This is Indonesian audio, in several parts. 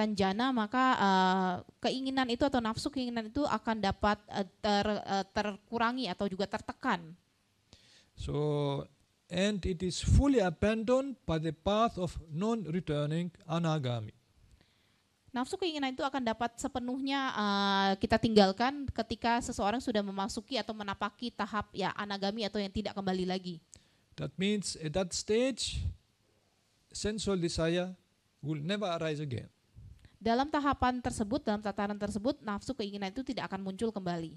tanjana maka uh, keinginan itu atau nafsu keinginan itu akan dapat uh, ter, uh, terkurangi atau juga tertekan. So, and it is fully abandoned by the path of non-returning anagami. Nafsu keinginan itu akan dapat sepenuhnya uh, kita tinggalkan ketika seseorang sudah memasuki atau menapaki tahap ya anagami atau yang tidak kembali lagi. That means at that stage, sensual desire will never arise again. Dalam tahapan tersebut, dalam tataran tersebut, nafsu keinginan itu tidak akan muncul kembali.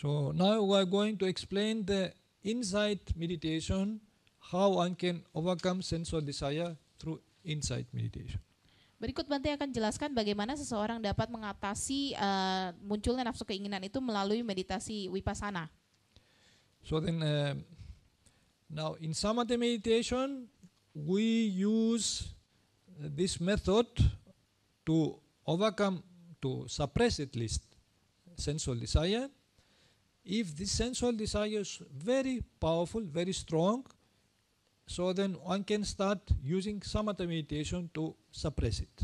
So now we are going to explain the insight meditation, how one can overcome sensual desire through insight meditation. Berikut Bante akan jelaskan bagaimana seseorang dapat mengatasi uh, munculnya nafsu keinginan itu melalui meditasi vipassana. So then, uh, now in samatha meditation, we use this method to overcome, to suppress at least sensual desire. If this sensual desire is very powerful, very strong, so then one can start using samatha meditation to suppress it.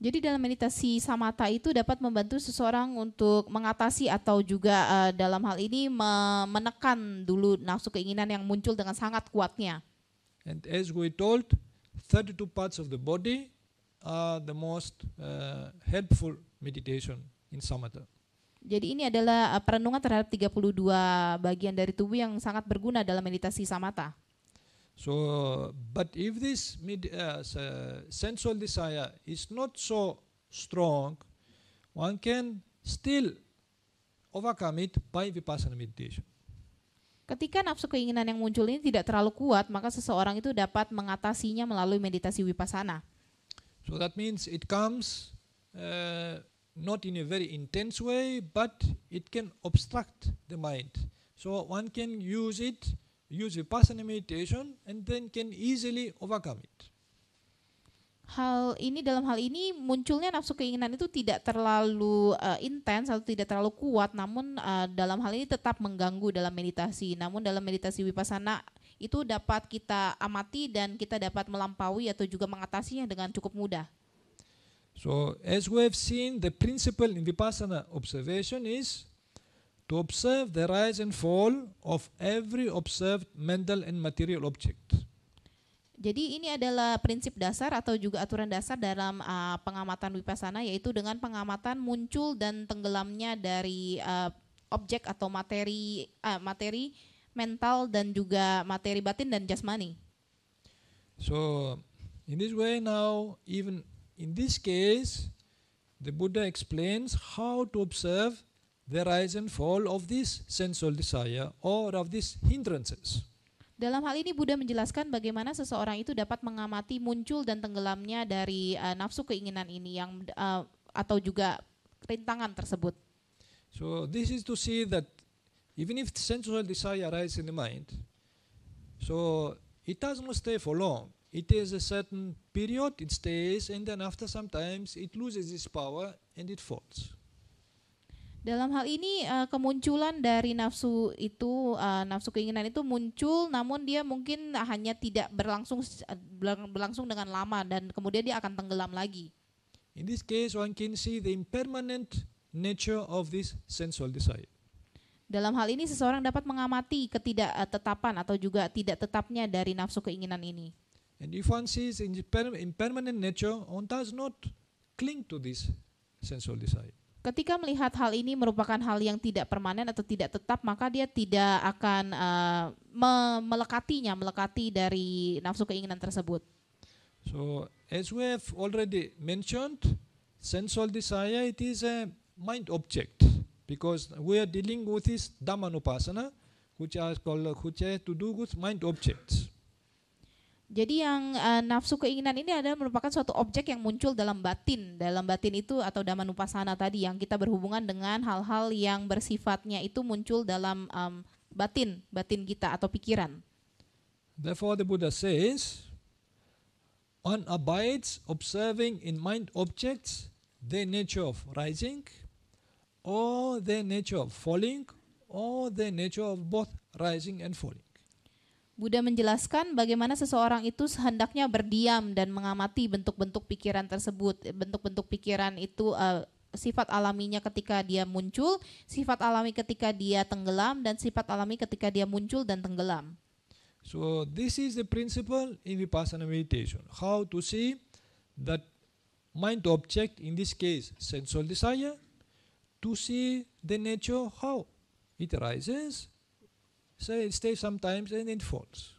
Jadi dalam meditasi samatha itu dapat membantu seseorang untuk mengatasi atau juga uh, dalam hal ini me menekan dulu nafsu keinginan yang muncul dengan sangat kuatnya. And as we told, 32 parts of the body are the most uh, helpful meditation in samatha. Jadi ini adalah uh, perenungan terhadap 32 bagian dari tubuh yang sangat berguna dalam meditasi samatha. So, but if this mid, uh, s- sensual desire is not so strong, one can still overcome it by vipassana meditation. Ketika nafsu keinginan yang muncul ini tidak terlalu kuat, maka seseorang itu dapat mengatasinya melalui meditasi vipassana. So that means it comes uh, not in a very intense way, but it can obstruct the mind. So one can use it, use vipassana meditation, and then can easily overcome it. Hal ini dalam hal ini munculnya nafsu keinginan itu tidak terlalu uh, intens atau tidak terlalu kuat, namun uh, dalam hal ini tetap mengganggu dalam meditasi. Namun dalam meditasi vipassana itu dapat kita amati dan kita dapat melampaui atau juga mengatasinya dengan cukup mudah. So, as we have seen, the principle in vipassana observation is to observe the rise and fall of every observed mental and material object. Jadi ini adalah prinsip dasar atau juga aturan dasar dalam uh, pengamatan vipassana yaitu dengan pengamatan muncul dan tenggelamnya dari uh, objek atau materi uh, materi mental dan juga materi batin dan jasmani. So, in this way, now, even in this case, the Buddha explains how to observe the rise and fall of this sensual desire or of these hindrances. Dalam hal ini Buddha menjelaskan bagaimana seseorang itu dapat mengamati muncul dan tenggelamnya dari uh, nafsu keinginan ini yang uh, atau juga rintangan tersebut. So, this is to see that even if sensual desire arises in the mind, so it does not stay for long. It is a certain period, it stays, and then after some times it loses its power and it falls. Dalam hal ini uh, kemunculan dari nafsu itu uh, nafsu keinginan itu muncul namun dia mungkin hanya tidak berlangsung berlang- berlangsung dengan lama dan kemudian dia akan tenggelam lagi. In this case, one can see the impermanent nature of this sensual desire. Dalam hal ini seseorang dapat mengamati ketidaktetapan atau juga tidak tetapnya dari nafsu keinginan ini. And if one sees impermanent nature, one does not cling to this sensual desire. Ketika melihat hal ini merupakan hal yang tidak permanen atau tidak tetap, maka dia tidak akan uh, me- melekatinya, melekati dari nafsu keinginan tersebut. So, as we have already mentioned, sensual desire it is a mind object because we are dealing with this Dhammanupasana, which are called which has to do with mind objects. Jadi yang uh, nafsu keinginan ini adalah merupakan suatu objek yang muncul dalam batin. Dalam batin itu atau damanupasana tadi yang kita berhubungan dengan hal-hal yang bersifatnya itu muncul dalam um, batin, batin kita atau pikiran. Therefore, the Buddha says, one abides observing in mind objects their nature of rising, or their nature of falling, all the nature of both rising and falling. Buddha menjelaskan bagaimana seseorang itu sehendaknya berdiam dan mengamati bentuk-bentuk pikiran tersebut. Bentuk-bentuk pikiran itu uh, sifat alaminya ketika dia muncul, sifat alami ketika dia tenggelam, dan sifat alami ketika dia muncul dan tenggelam. So this is the principle in vipassana meditation. How to see that mind object, in this case sensual desire, to see the nature how it arises, so it stays sometimes and it falls.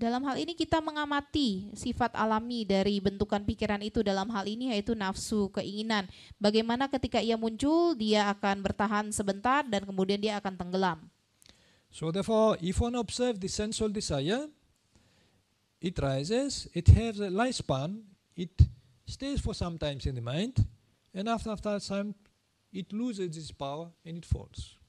Dalam hal ini kita mengamati sifat alami dari bentukan pikiran itu dalam hal ini yaitu nafsu, keinginan. Bagaimana ketika ia muncul, dia akan bertahan sebentar dan kemudian dia akan tenggelam. So therefore, if one observe the sensual desire, it rises, it has a lifespan, it stays for some times in the mind, and after after some, it loses its power and it falls.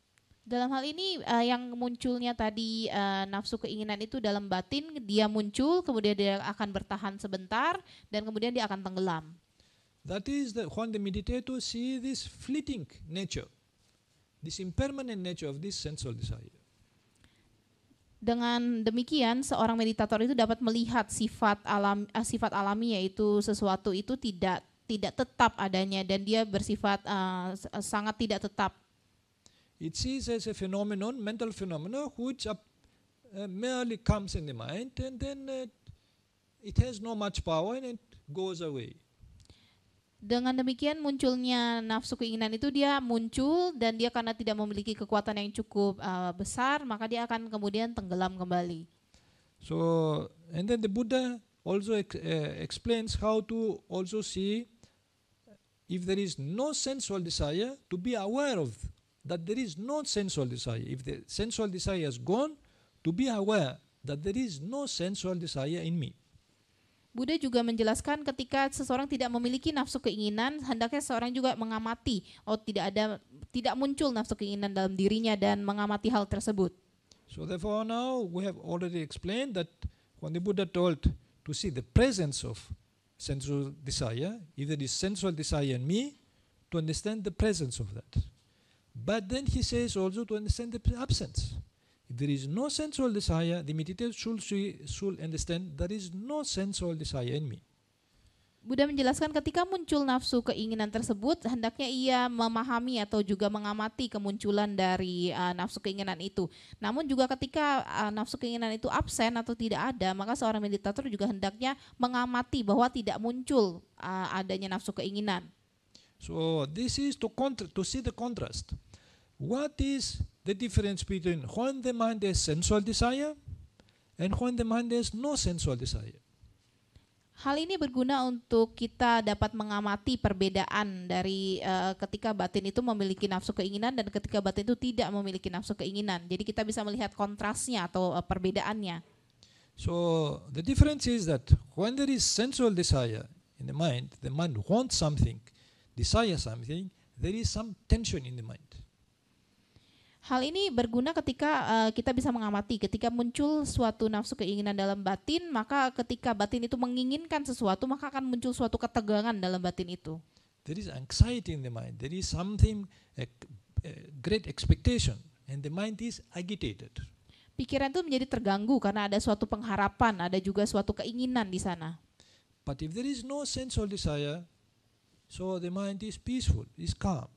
Dalam hal ini uh, yang munculnya tadi uh, nafsu keinginan itu dalam batin dia muncul kemudian dia akan bertahan sebentar dan kemudian dia akan tenggelam. That is the, when the meditator see this fleeting nature, this impermanent nature of this sensual desire. Dengan demikian seorang meditator itu dapat melihat sifat alam uh, sifat alami yaitu sesuatu itu tidak tidak tetap adanya dan dia bersifat uh, sangat tidak tetap It sees as a phenomenon, mental phenomenon, which uh, merely comes in the mind and then uh, it has no much power and it goes away. Dengan demikian munculnya nafsu keinginan itu dia muncul dan dia karena tidak memiliki kekuatan yang cukup uh, besar maka dia akan kemudian tenggelam kembali. So, and then the Buddha also ex- uh, explains how to also see if there is no sensual desire to be aware of that there is no sensual desire. If the sensual desire is gone, to be aware that there is no sensual desire in me. Buddha juga menjelaskan ketika seseorang tidak memiliki nafsu keinginan, hendaknya seseorang juga mengamati, oh tidak ada tidak muncul nafsu keinginan dalam dirinya dan mengamati hal tersebut. So therefore now we have already explained that when the Buddha told to see the presence of sensual desire, if there is sensual desire in me, to understand the presence of that. But then he says also to understand the absence. If there is no sensual desire, the meditator should, should understand there is no sensual desire in me. Buddha menjelaskan ketika muncul nafsu keinginan tersebut, hendaknya ia memahami atau juga mengamati kemunculan dari uh, nafsu keinginan itu. Namun juga ketika uh, nafsu keinginan itu absen atau tidak ada, maka seorang meditator juga hendaknya mengamati bahwa tidak muncul uh, adanya nafsu keinginan. So this is to contra- to see the contrast. What is the difference between when the mind has sensual desire and when the mind has no sensual desire? Hal ini berguna untuk kita dapat mengamati perbedaan dari uh, ketika batin itu memiliki nafsu keinginan dan ketika batin itu tidak memiliki nafsu keinginan. Jadi kita bisa melihat kontrasnya atau uh, perbedaannya. So the difference is that when there is sensual desire in the mind, the mind wants something, desire something, there is some tension in the mind. Hal ini berguna ketika uh, kita bisa mengamati ketika muncul suatu nafsu keinginan dalam batin, maka ketika batin itu menginginkan sesuatu, maka akan muncul suatu ketegangan dalam batin itu. There is anxiety in the mind. There is something a, a great expectation and the mind is agitated. Pikiran itu menjadi terganggu karena ada suatu pengharapan, ada juga suatu keinginan di sana. But if there is no sensual desire, so the mind is peaceful, is calm.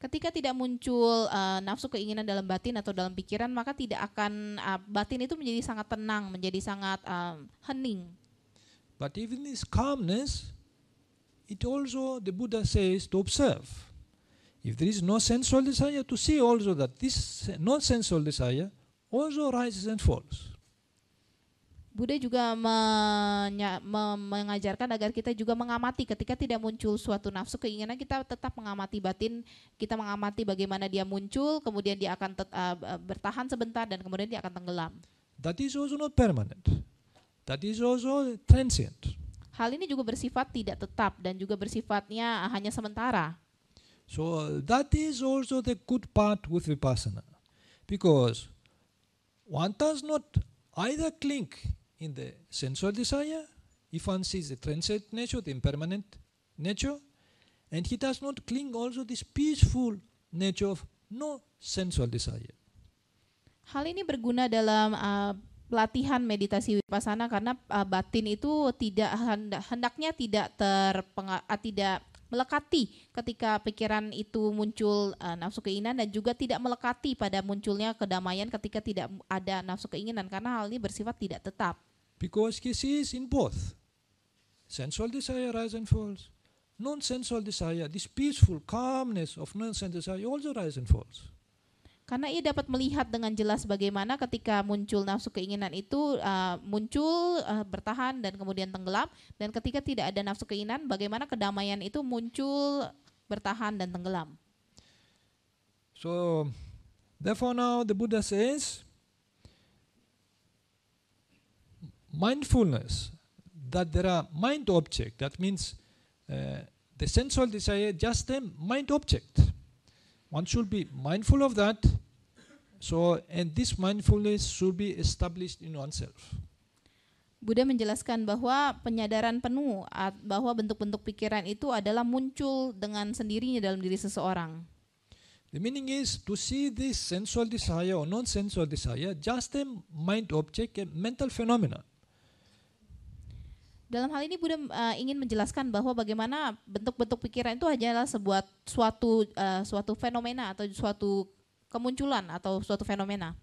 Ketika tidak muncul uh, nafsu keinginan dalam batin atau dalam pikiran, maka tidak akan uh, batin itu menjadi sangat tenang, menjadi sangat uh, hening. But even this calmness, it also the Buddha says to observe. If there is no sensual desire, to see also that this non sensual desire also rises and falls. Buddha juga menya, me, mengajarkan agar kita juga mengamati ketika tidak muncul suatu nafsu keinginan kita tetap mengamati batin kita mengamati bagaimana dia muncul kemudian dia akan tet, uh, bertahan sebentar dan kemudian dia akan tenggelam. That is also not permanent. That is also transient. Hal ini juga bersifat tidak tetap dan juga bersifatnya hanya sementara. So that is also the good part with vipassana, because one does not either cling in the sensual desire, one sees the transient nature, the impermanent nature, and he does not cling also this peaceful nature of no sensual desire. Hal ini berguna dalam uh, pelatihan meditasi vipassana karena uh, batin itu tidak hendak, hendaknya tidak terpenga, uh, tidak melekati ketika pikiran itu muncul uh, nafsu keinginan dan juga tidak melekati pada munculnya kedamaian ketika tidak ada nafsu keinginan karena hal ini bersifat tidak tetap. Because he sees in both. Sensual desire rise and falls. Non-sensual desire, this peaceful calmness of non-sensual desire also rise and falls. Karena ia dapat melihat dengan jelas bagaimana ketika muncul nafsu keinginan itu uh, muncul uh, bertahan dan kemudian tenggelam dan ketika tidak ada nafsu keinginan bagaimana kedamaian itu muncul bertahan dan tenggelam. So, therefore now the Buddha says, mindfulness, that there are mind object, that means uh, the sensual desire just a mind object. One should be mindful of that. So, and this mindfulness should be established in oneself. Buddha menjelaskan bahwa penyadaran penuh bahwa bentuk-bentuk pikiran itu adalah muncul dengan sendirinya dalam diri seseorang. The meaning is to see this sensual desire or non-sensual desire just a mind object, a mental phenomenon. Dalam hal ini Buddha uh, ingin menjelaskan bahwa bagaimana bentuk-bentuk pikiran itu adalah sebuah suatu uh, suatu fenomena atau suatu kemunculan atau suatu fenomena.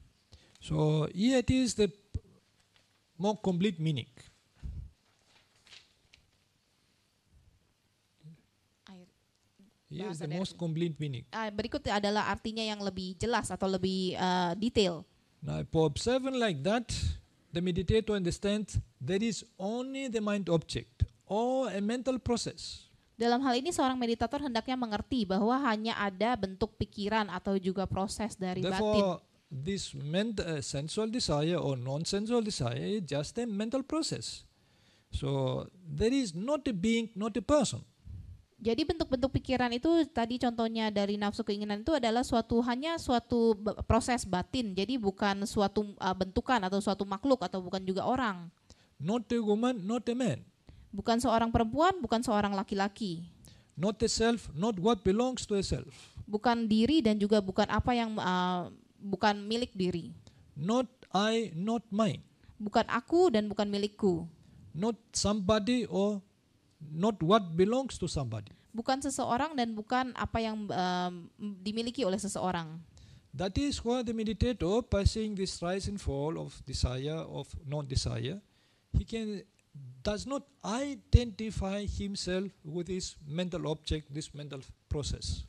So here it is the more complete meaning. Here is the most complete meaning. Uh, berikut adalah artinya yang lebih jelas atau lebih uh, detail. Now, for observing like that, the meditator understands there is only the mind object or a mental process. Dalam hal ini seorang meditator hendaknya mengerti bahwa hanya ada bentuk pikiran atau juga proses dari Therefore, batin. this ment- uh, sensual desire or non-sensual desire is just a mental process. So there is not a being, not a person. Jadi bentuk-bentuk pikiran itu tadi contohnya dari nafsu keinginan itu adalah suatu hanya suatu proses batin. Jadi bukan suatu uh, bentukan atau suatu makhluk atau bukan juga orang. Not a woman, not a man. Bukan seorang perempuan, bukan seorang laki-laki. Not a self, not what belongs to a self. Bukan diri dan juga bukan apa yang uh, bukan milik diri. Not I, not mine. Bukan aku dan bukan milikku. Not somebody or not what belongs to somebody. Bukan seseorang dan bukan apa yang um, dimiliki oleh seseorang. That is why the meditator, by seeing this rise and fall of desire, of non-desire, he can does not identify himself with this mental object, this mental process.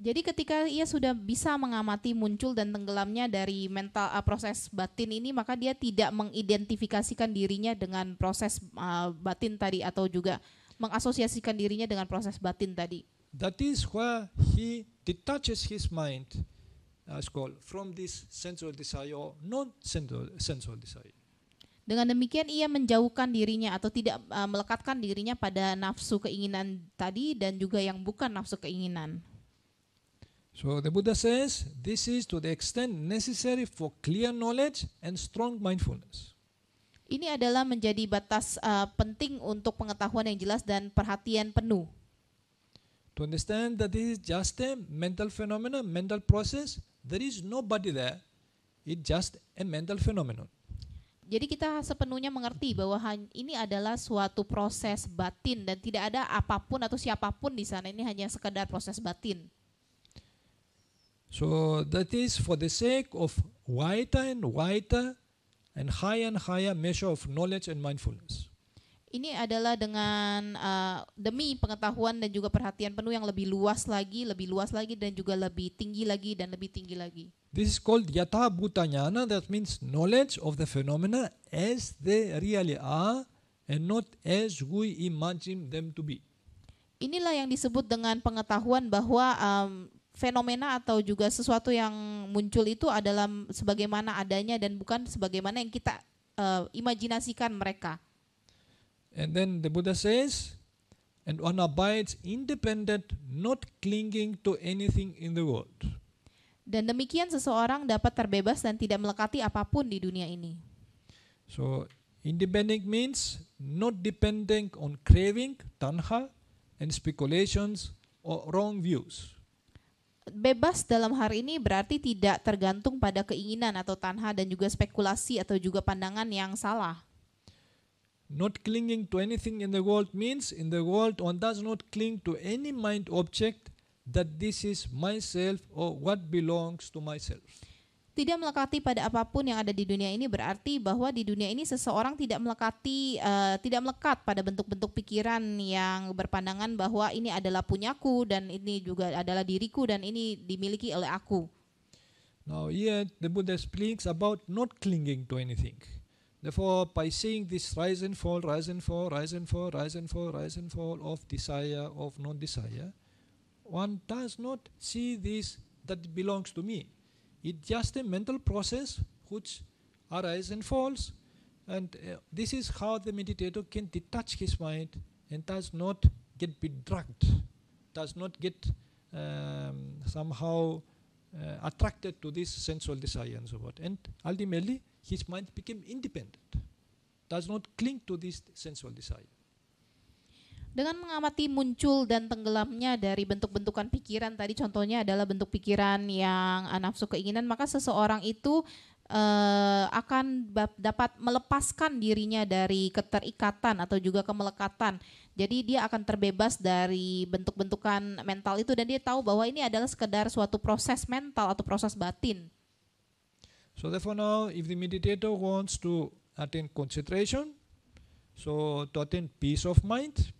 Jadi ketika ia sudah bisa mengamati muncul dan tenggelamnya dari mental uh, proses batin ini, maka dia tidak mengidentifikasikan dirinya dengan proses uh, batin tadi atau juga mengasosiasikan dirinya dengan proses batin tadi. That is why he detaches his mind, as called, from this sensual desire or non-sensual sensual desire. Dengan demikian ia menjauhkan dirinya atau tidak uh, melekatkan dirinya pada nafsu keinginan tadi dan juga yang bukan nafsu keinginan. So the Buddha says this is to the extent necessary for clear knowledge and strong mindfulness. Ini adalah menjadi batas uh, penting untuk pengetahuan yang jelas dan perhatian penuh. To understand that this is just a mental phenomenon, mental process, there is nobody there. It's just a mental phenomenon. Jadi kita sepenuhnya mengerti bahwa ini adalah suatu proses batin dan tidak ada apa pun atau siapa pun di sana. Ini hanya sekedar proses batin. So that is for the sake of wider and wider and higher and higher measure of knowledge and mindfulness. Ini adalah dengan uh, demi pengetahuan dan juga perhatian penuh yang lebih luas lagi, lebih luas lagi dan juga lebih tinggi lagi dan lebih tinggi lagi. This is called yatha bhutanyana that means knowledge of the phenomena as they really are and not as we imagine them to be. Inilah yang disebut dengan pengetahuan bahwa um, fenomena atau juga sesuatu yang muncul itu adalah sebagaimana adanya dan bukan sebagaimana yang kita uh, imajinasikan mereka. And then the Buddha says, and one abides independent, not clinging to anything in the world. Dan demikian seseorang dapat terbebas dan tidak melekati apa pun di dunia ini. So independent means not depending on craving, tanha, and speculations or wrong views. Bebas dalam hari ini berarti tidak tergantung pada keinginan atau tanha dan juga spekulasi atau juga pandangan yang salah. Not clinging to anything in the world means in the world one does not cling to any mind object that this is myself or what belongs to myself. Tidak melekati pada apa pun yang ada di dunia ini berarti bahwa di dunia ini seseorang tidak melekati uh, tidak melekat pada bentuk-bentuk pikiran yang berpandangan bahwa ini adalah punyaku dan ini juga adalah diriku dan ini dimiliki oleh aku. Now here the Buddha speaks about not clinging to anything. Therefore, by seeing this rise and fall, rise and fall, rise and fall, rise and fall, rise and fall of desire, of non-desire, one does not see this that belongs to me. It's just a mental process which arises and falls. And uh, this is how the meditator can detach his mind and does not get bedragged, does not get um, somehow uh, attracted to this sensual desire and so forth. And ultimately, his mind became independent, does not cling to this sensual desire. Dengan mengamati muncul dan tenggelamnya dari bentuk-bentukan pikiran tadi contohnya adalah bentuk pikiran yang nafsu keinginan maka seseorang itu uh, akan dapat melepaskan dirinya dari keterikatan atau juga kemelekatan. Jadi dia akan terbebas dari bentuk-bentukan mental itu dan dia tahu bahwa ini adalah sekedar suatu proses mental atau proses batin. So therefore now if the meditator wants to attain concentration, so to attain peace of mind,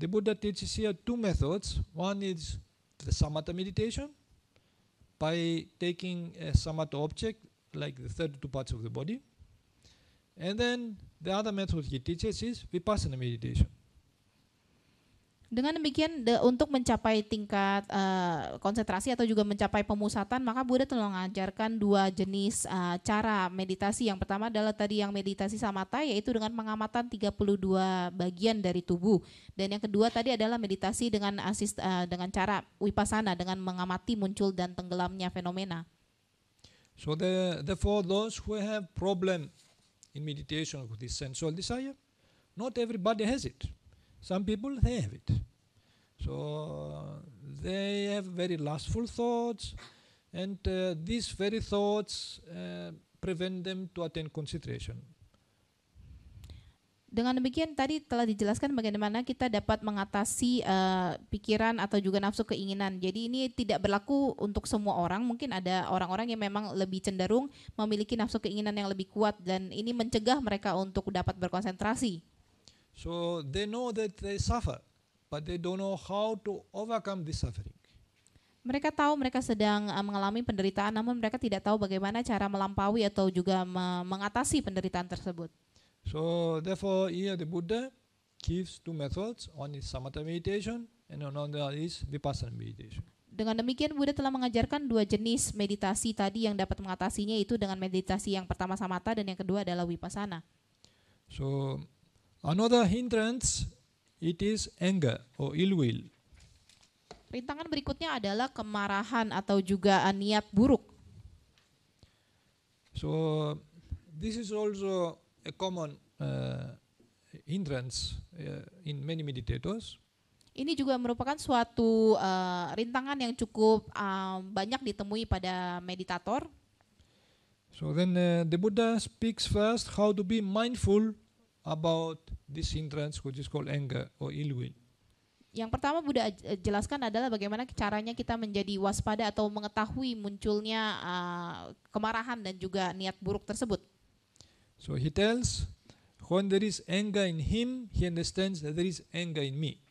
The Buddha teaches here two methods. One is the samatha meditation by taking a samatha object like the 32 parts of the body. And then the other method he teaches is vipassana meditation. Dengan demikian de, untuk mencapai tingkat uh, konsentrasi atau juga mencapai pemusatan maka Buddha telah mengajarkan dua jenis uh, cara meditasi. Yang pertama adalah tadi yang meditasi samatha yaitu dengan pengamatan 32 bagian dari tubuh. Dan yang kedua tadi adalah meditasi dengan asist uh, dengan cara wipasana dengan mengamati muncul dan tenggelamnya fenomena. So the, therefore those who have problem in meditation with this sensual desire, not everybody has it. Some people they have it. So they have very lustful thoughts, and uh, these very thoughts uh, prevent them to attain concentration. Dengan demikian tadi telah dijelaskan bagaimana kita dapat mengatasi uh, pikiran atau juga nafsu keinginan. Jadi ini tidak berlaku untuk semua orang. Mungkin ada orang-orang yang memang lebih cenderung memiliki nafsu keinginan yang lebih kuat dan ini mencegah mereka untuk dapat berkonsentrasi. So they know that they suffer, but they don't know how to overcome this suffering. Mereka tahu mereka sedang uh, mengalami penderitaan, namun mereka tidak tahu bagaimana cara melampaui atau juga me mengatasi penderitaan tersebut. So therefore, here the Buddha gives two methods: one is samatha meditation, and another is vipassana meditation. Dengan demikian Buddha telah mengajarkan dua jenis meditasi tadi yang dapat mengatasinya itu dengan meditasi yang pertama samatha dan yang kedua adalah vipassana. So Another hindrance it is anger or ill will. Rintangan berikutnya adalah kemarahan atau juga niat buruk. So this is also a common uh, hindrance uh, in many meditators. Ini juga merupakan suatu uh, rintangan yang cukup uh, banyak ditemui pada meditator. So then uh, the Buddha speaks first how to be mindful about this hindrance which is called anger or ill will. Yang pertama Buddha jelaskan adalah bagaimana caranya kita menjadi waspada atau mengetahui munculnya uh, kemarahan dan juga niat buruk tersebut. So he tells when there is anger in him, he understands that there is anger in me.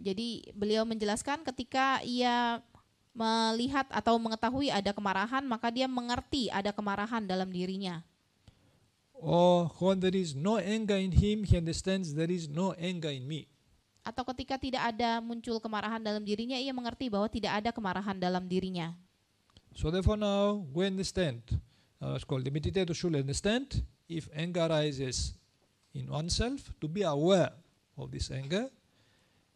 Jadi beliau menjelaskan ketika ia melihat atau mengetahui ada kemarahan, maka dia mengerti ada kemarahan dalam dirinya. Or when there is no anger in him, he understands there is no anger in me. Atau ketika tidak ada muncul kemarahan dalam dirinya, ia mengerti bahwa tidak ada kemarahan dalam dirinya. So therefore now we understand, uh, it's called the meditator should understand if anger arises in oneself, to be aware of this anger,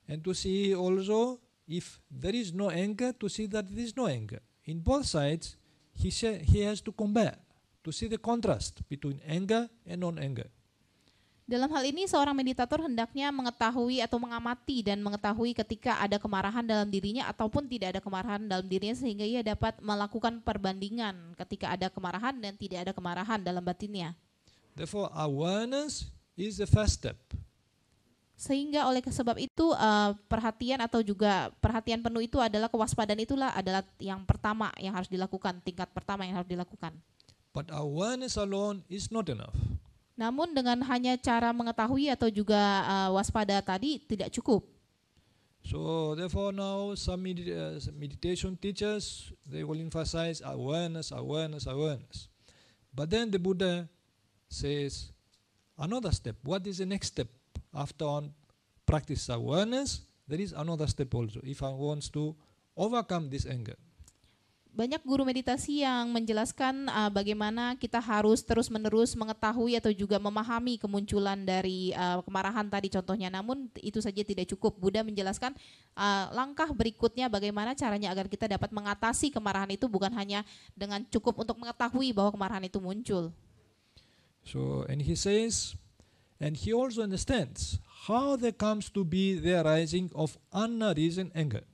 and to see also if there is no anger, to see that there is no anger. In both sides, he, he has to combat to see the contrast between anger and non-anger. Dalam hal ini seorang meditator hendaknya mengetahui atau mengamati dan mengetahui ketika ada kemarahan dalam dirinya ataupun tidak ada kemarahan dalam dirinya sehingga ia dapat melakukan perbandingan ketika ada kemarahan dan tidak ada kemarahan dalam batinnya. Therefore, awareness is the first step. Sehingga oleh sebab itu uh, perhatian atau juga perhatian penuh itu adalah kewaspadaan itulah adalah yang pertama yang harus dilakukan, tingkat pertama yang harus dilakukan. But awareness alone is not enough. Namun dengan hanya cara mengetahui atau juga uh, waspada tadi tidak cukup. So therefore now some medit- uh, meditation teachers they will emphasize awareness, awareness, awareness. But then the Buddha says another step. What is the next step after on practice awareness? There is another step also. If I wants to overcome this anger. Banyak guru meditasi yang menjelaskan uh, bagaimana kita harus terus-menerus mengetahui atau juga memahami kemunculan dari uh, kemarahan tadi contohnya. Namun itu saja tidak cukup. Buddha menjelaskan uh, langkah berikutnya bagaimana caranya agar kita dapat mengatasi kemarahan itu bukan hanya dengan cukup untuk mengetahui bahwa kemarahan itu muncul. So and he says, and he also understands how there comes to be the arising of unreasoned anger.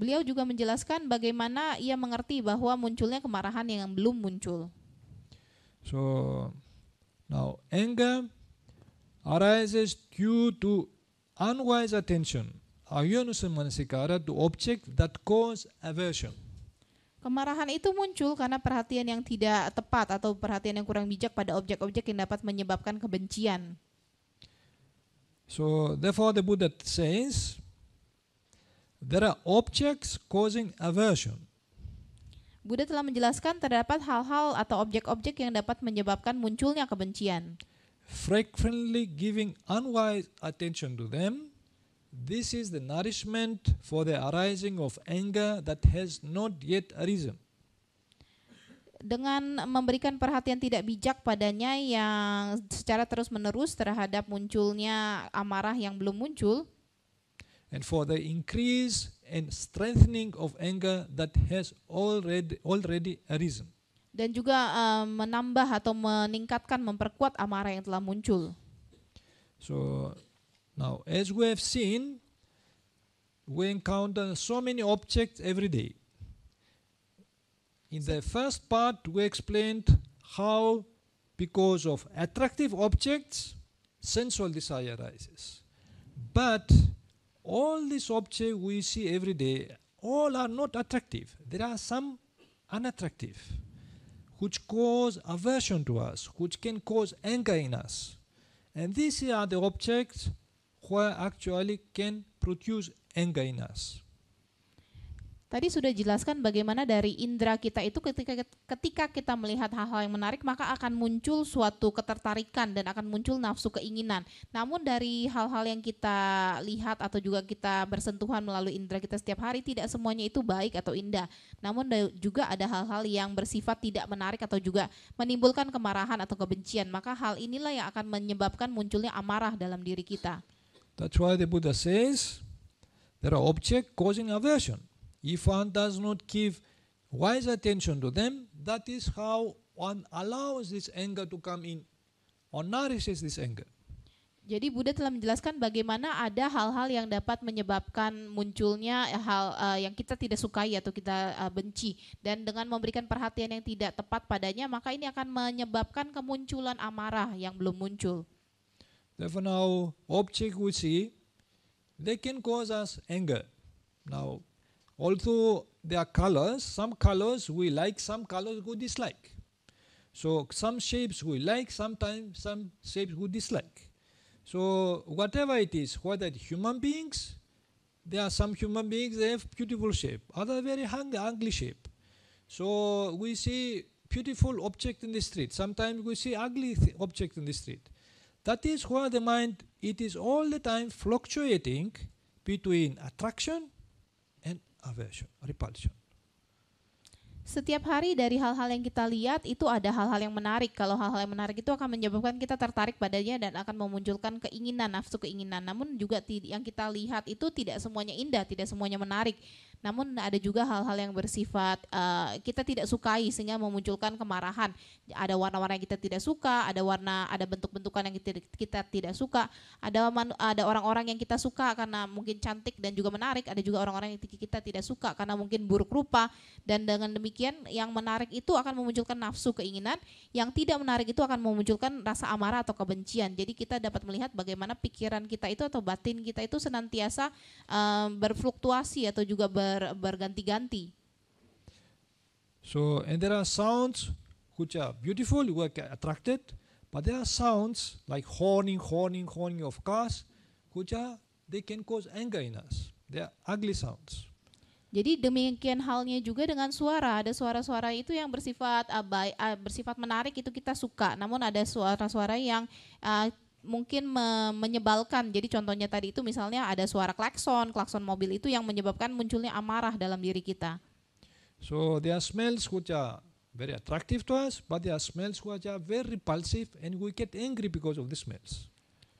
Beliau juga menjelaskan bagaimana ia mengerti bahwa munculnya kemarahan yang belum muncul. So now anger arises due to unwise attention, manasikara to object that cause aversion. Kemarahan itu muncul karena perhatian yang tidak tepat atau perhatian yang kurang bijak pada objek-objek yang dapat menyebabkan kebencian. So therefore the Buddha says there are objects causing aversion. Buddha telah menjelaskan terdapat hal-hal atau objek-objek yang dapat menyebabkan munculnya kebencian. Frequently giving unwise attention to them, this is the nourishment for the arising of anger that has not yet arisen. Dengan memberikan perhatian tidak bijak padanya yang secara terus-menerus terhadap munculnya amarah yang belum muncul, and for the increase and strengthening of anger that has already already arisen. dan juga eh, menambah atau meningkatkan memperkuat amarah yang telah muncul. So now as we have seen we encounter so many objects every day. In the first part we explained how because of attractive objects sensual desire arises. But all these objects we see every day all are not attractive. There are some unattractive which cause aversion to us, which can cause anger in us. And these are the objects where actually can produce anger in us. Tadi sudah jelaskan bagaimana dari indera kita itu ketika ketika kita melihat hal-hal yang menarik maka akan muncul suatu ketertarikan dan akan muncul nafsu keinginan. Namun dari hal-hal yang kita lihat atau juga kita bersentuhan melalui indera kita setiap hari tidak semuanya itu baik atau indah. Namun juga ada hal-hal yang bersifat tidak menarik atau juga menimbulkan kemarahan atau kebencian. Maka hal inilah yang akan menyebabkan munculnya amarah dalam diri kita. That's why the Buddha says there are objects causing aversion. If one does not give wise attention to them, that is how one allows this anger to come in or nourishes this anger. Jadi Buddha telah menjelaskan bagaimana ada hal-hal yang dapat menyebabkan munculnya hal uh, yang kita tidak sukai atau kita uh, benci dan dengan memberikan perhatian yang tidak tepat padanya maka ini akan menyebabkan kemunculan amarah yang belum muncul. Therefore, now object we see, they can cause us anger. Now, although there are colors, some colors we like, some colors we dislike. So some shapes we like, sometimes some shapes we dislike. So whatever it is, whether it's human beings, there are some human beings they have beautiful shape, other very ugly shape. So we see beautiful object in the street. Sometimes we see ugly object in the street. That is where the mind it is all the time fluctuating between attraction Setiap hari dari hal-hal yang kita lihat itu ada hal-hal yang menarik. Kalau hal-hal yang menarik itu akan menyebabkan kita tertarik padanya dan akan memunculkan keinginan, nafsu keinginan. Namun juga yang kita lihat itu tidak semuanya indah, tidak semuanya menarik. Namun ada juga hal-hal yang bersifat uh, kita tidak sukai sehingga memunculkan kemarahan. Ada warna-warna yang kita tidak suka, ada warna, ada bentuk-bentukan yang kita, kita tidak suka, ada manu, ada orang-orang yang kita suka karena mungkin cantik dan juga menarik, ada juga orang-orang yang kita tidak suka karena mungkin buruk rupa dan dengan demikian yang menarik itu akan memunculkan nafsu keinginan, yang tidak menarik itu akan memunculkan rasa amarah atau kebencian. Jadi kita dapat melihat bagaimana pikiran kita itu atau batin kita itu senantiasa um, berfluktuasi atau juga ber ber, berganti-ganti. So, and there are sounds which are beautiful, you are attracted, but there are sounds like horning, horning, horning of cars, which are they can cause anger in us. They are ugly sounds. Jadi demikian halnya juga dengan suara. Ada suara-suara itu yang bersifat abai, uh, bersifat menarik itu kita suka. Namun ada suara-suara yang uh, mungkin me menyebalkan. Jadi contohnya tadi itu misalnya ada suara klakson, klakson mobil itu yang menyebabkan munculnya amarah dalam diri kita. So there are smells which are very attractive to us, but there are smells which are very repulsive and we get angry because of the smells.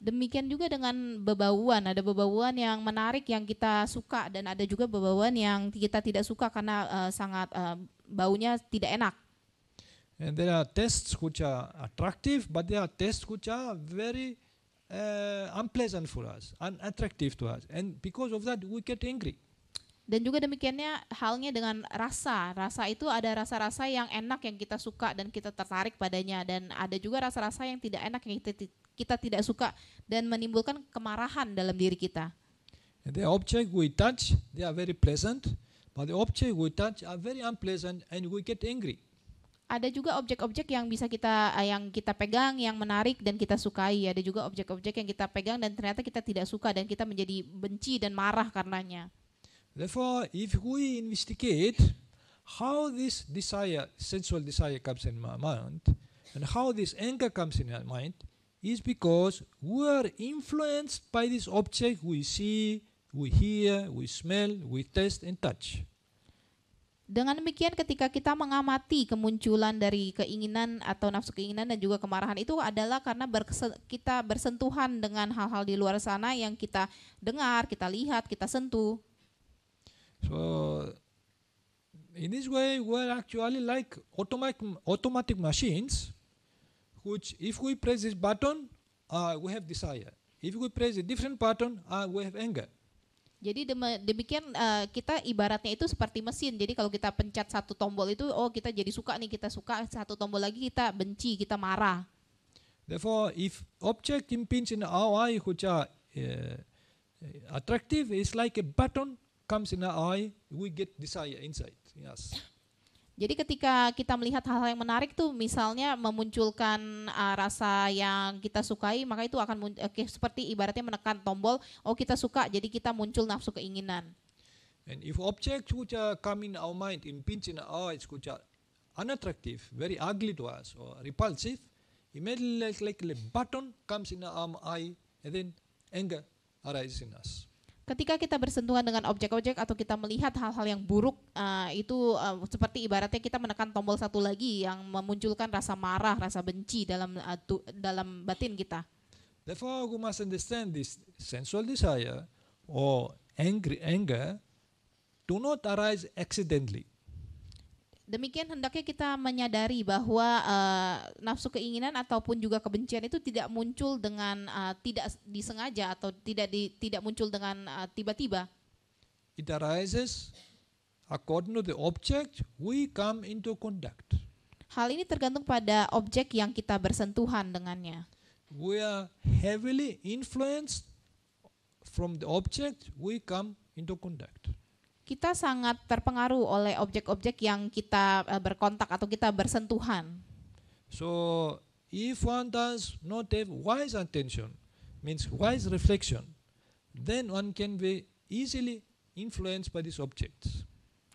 Demikian juga dengan bebauan, ada bebauan yang menarik yang kita suka dan ada juga bebauan yang kita tidak suka karena uh, sangat uh, baunya tidak enak. And there are tests which are attractive, but there are tests which are very uh, unpleasant for us, unattractive to us. And because of that, we get angry. Dan juga demikiannya halnya dengan rasa. Rasa itu ada rasa-rasa yang enak yang kita suka dan kita tertarik padanya dan ada juga rasa-rasa yang tidak enak yang kita, kita tidak suka dan menimbulkan kemarahan dalam diri kita. And the object we touch, they are very pleasant, but the object we touch are very unpleasant and we get angry ada juga objek-objek yang bisa kita eh, yang kita pegang yang menarik dan kita sukai. Ada juga objek-objek yang kita pegang dan ternyata kita tidak suka dan kita menjadi benci dan marah karenanya. Therefore if we investigate how this desire sensual desire comes in my mind and how this anger comes in our mind is because we are influenced by this object we see we hear we smell we taste and touch Dengan demikian ketika kita mengamati kemunculan dari keinginan atau nafsu keinginan dan juga kemarahan itu adalah karena berkese, kita bersentuhan dengan hal-hal di luar sana yang kita dengar, kita lihat, kita sentuh. So in this way we're actually like automatic automatic machines which if we press this button uh, we have desire. If we press a different button uh, we have anger. Jadi demikian uh, kita ibaratnya itu seperti mesin. Jadi kalau kita pencet satu tombol itu, oh kita jadi suka nih, kita suka satu tombol lagi kita benci, kita marah. Therefore, if object impinge in our eye which are uh, attractive, is like a button comes in our eye, we get desire inside. Yes. Jadi ketika kita melihat hal-hal yang menarik tuh misalnya memunculkan uh, rasa yang kita sukai, maka itu akan okay, seperti ibaratnya menekan tombol, oh kita suka, jadi kita muncul nafsu keinginan. And if objects which are come in our mind, impinge in our eyes, which are unattractive, very ugly to us, or repulsive, immediately like, like a button comes in our eye, and then anger arises in us. Ketika kita bersentuhan dengan objek-objek atau kita melihat hal-hal yang buruk uh, itu uh, seperti ibaratnya kita menekan tombol satu lagi yang memunculkan rasa marah, rasa benci dalam uh, tu, dalam batin kita. Therefore, we must understand this sensual desire or angry anger do not arise accidentally. Demikian hendaknya kita menyadari bahwa uh, nafsu keinginan ataupun juga kebencian itu tidak muncul dengan uh, tidak disengaja atau tidak di, tidak muncul dengan uh, tiba-tiba. It arises according to the object we come into contact. Hal ini tergantung pada objek yang kita bersentuhan dengannya. We are heavily influenced from the object we come into contact kita sangat terpengaruh oleh objek-objek yang kita uh, berkontak atau kita bersentuhan. So, if one does not have wise attention, means wise reflection, then one can be easily influenced by these objects.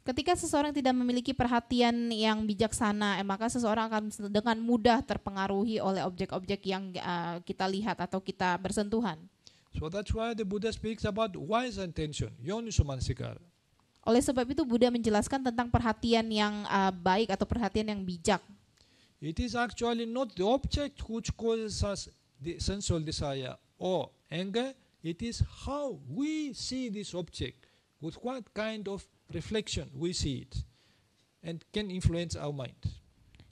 Ketika seseorang tidak memiliki perhatian yang bijaksana, eh, maka seseorang akan dengan mudah terpengaruhi oleh objek-objek yang uh, kita lihat atau kita bersentuhan. So that's why the Buddha speaks about wise attention, yoniso manasikara. Oleh sebab itu Buddha menjelaskan tentang perhatian yang uh, baik atau perhatian yang bijak. It is actually not the object which causes us the sensual desire or anger. It is how we see this object, with what kind of reflection we see it and can influence our mind.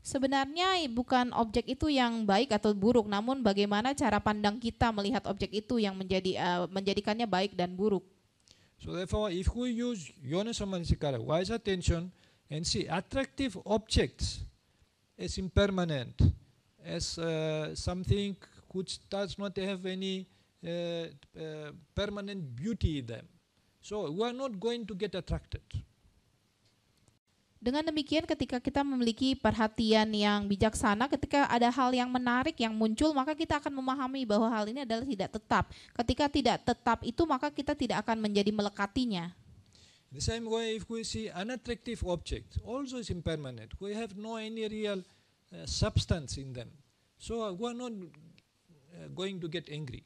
Sebenarnya bukan objek itu yang baik atau buruk, namun bagaimana cara pandang kita melihat objek itu yang menjadi uh, menjadikannya baik dan buruk. So therefore, if we use Yonasamanasikara, wise attention, and see attractive objects as impermanent, as uh, something which does not have any uh, uh, permanent beauty in them, so we are not going to get attracted. Dengan demikian ketika kita memiliki perhatian yang bijaksana, ketika ada hal yang menarik yang muncul, maka kita akan memahami bahwa hal ini adalah tidak tetap. Ketika tidak tetap itu, maka kita tidak akan menjadi melekatinya. The same way, if we see unattractive objects, also is impermanent. We have no any real uh, substance in them. So we are not uh, going to get angry.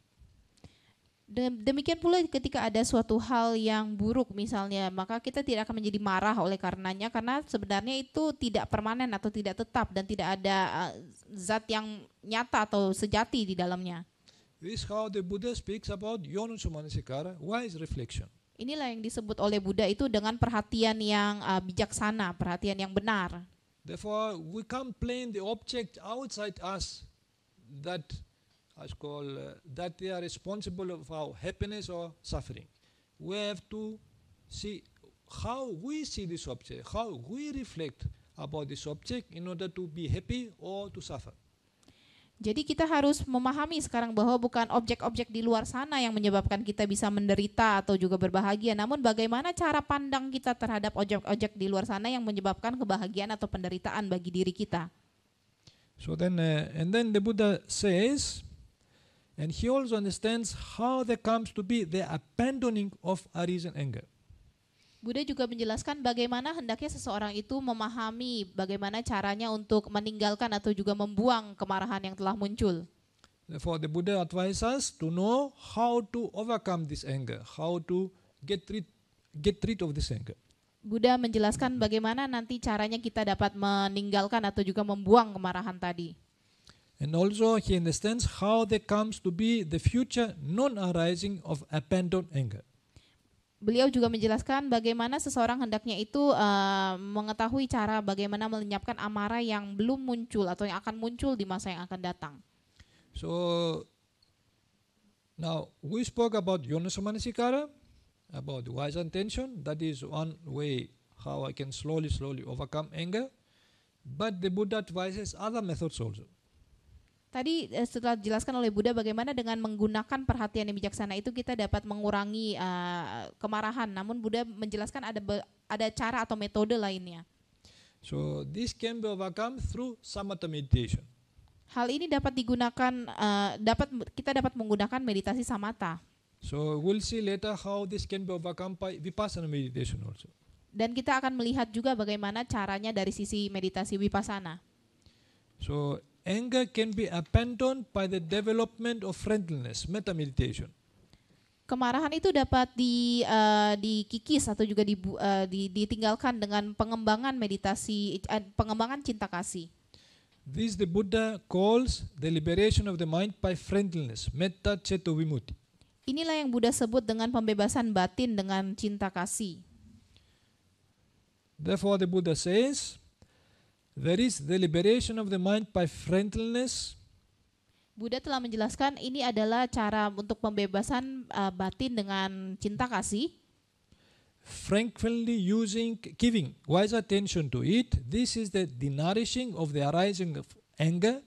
Dem- Demikian pula ketika ada suatu hal yang buruk misalnya, maka kita tidak akan menjadi marah oleh karenanya karena sebenarnya itu tidak permanen atau tidak tetap dan tidak ada uh, zat yang nyata atau sejati di dalamnya. This is how the Buddha speaks about wise reflection. Inilah yang disebut oleh Buddha itu dengan perhatian yang uh, bijaksana, perhatian yang benar. Therefore, we can't blame the object outside us that as called uh, that they are responsible of our happiness or suffering. We have to see how we see this object, how we reflect about this object in order to be happy or to suffer. Jadi kita harus memahami sekarang bahwa bukan objek-objek di luar sana yang menyebabkan kita bisa menderita atau juga berbahagia, namun bagaimana cara pandang kita terhadap objek-objek di luar sana yang menyebabkan kebahagiaan atau penderitaan bagi diri kita. So then, uh, and then the Buddha says, and he also understands how there comes to be the abandoning of arisen anger. Buddha juga menjelaskan bagaimana hendaknya seseorang itu memahami bagaimana caranya untuk meninggalkan atau juga membuang kemarahan yang telah muncul. Therefore, the Buddha advises us to know how to overcome this anger, how to get rid, get rid of this anger. Buddha menjelaskan bagaimana nanti caranya kita dapat meninggalkan atau juga membuang kemarahan tadi. And also, he understands how there comes to be the future non-arising of abandoned anger. Beliau juga menjelaskan bagaimana seseorang hendaknya itu uh, mengetahui cara bagaimana melenyapkan amarah yang belum muncul atau yang akan muncul di masa yang akan datang. So, now we spoke about Yonasamanasikara, about wise intention. That is one way how I can slowly, slowly overcome anger. But the Buddha advises other methods also. Tadi eh, setelah dijelaskan oleh Buddha bagaimana dengan menggunakan perhatian yang bijaksana itu kita dapat mengurangi uh, kemarahan. Namun Buddha menjelaskan ada be- ada cara atau metode lainnya. So, this can be overcome through samatha meditation. Hal ini dapat digunakan uh, dapat kita dapat menggunakan meditasi samatha. So, we'll see later how this can be overcome by vipassana meditation also. Dan kita akan melihat juga bagaimana caranya dari sisi meditasi vipassana. So, anger can be abandoned by the development of friendliness, metta meditation. Kemarahan itu dapat di, eh, dikikis atau juga dibu- eh, di- ditinggalkan dengan pengembangan meditasi, eh, pengembangan cinta kasih. This the Buddha calls the liberation of the mind by friendliness, metta ceto vimutti. Inilah yang Buddha sebut dengan pembebasan batin dengan cinta kasih. Therefore, the Buddha says, there is the liberation of the mind by friendliness, Buddha telah menjelaskan ini adalah cara untuk pembebasan eh, batin dengan cinta kasih. frankly using, giving wise attention to it. This is the denourishing of the arising of anger